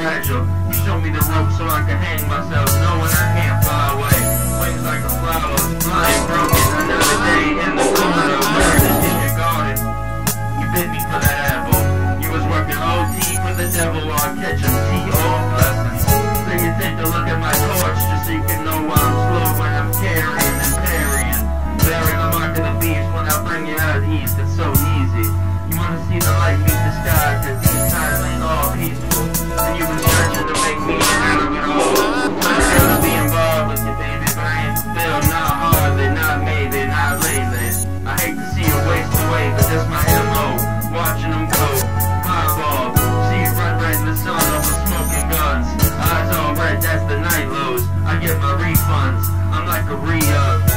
pleasure. You show me the rope so I can hang myself, knowing I can't fly away. Wings like a flower, flying broken. Another day in the cold of burning in your garden. You bit me for that apple. You was working OT for the devil or catch him. T all blessings. So you take a look at my torch just so you can know why I'm slow when I'm carrying and parrying. Bearing the mark of the beast when I bring you out east. It's so the night lows. I get my refunds, I'm like a re-up.